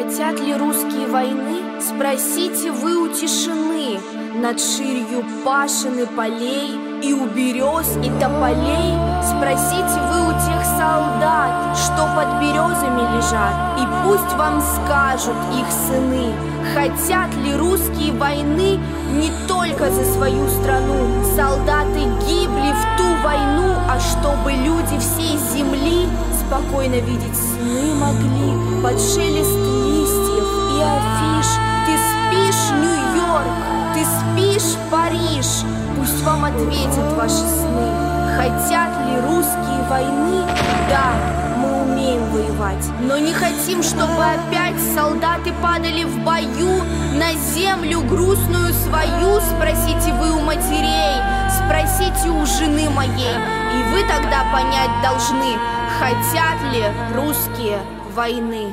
Хотят ли русские войны? Спросите вы у тишины Над ширью пашины полей И у берез и тополей Спросите вы у тех солдат Что под березами лежат И пусть вам скажут их сыны Хотят ли русские войны Не только за свою страну Солдаты гибли в ту войну А чтобы люди всей земли Спокойно видеть сны могли Под шелест и афиш Ты спишь, Нью-Йорк, ты спишь, Париж Пусть вам ответят ваши сны Хотят ли русские войны? Да, мы умеем воевать Но не хотим, чтобы опять солдаты падали в бою На землю грустную свою Спросите вы у матерей Спросите у жены моей И вы тогда понять должны Хотят ли русские войны?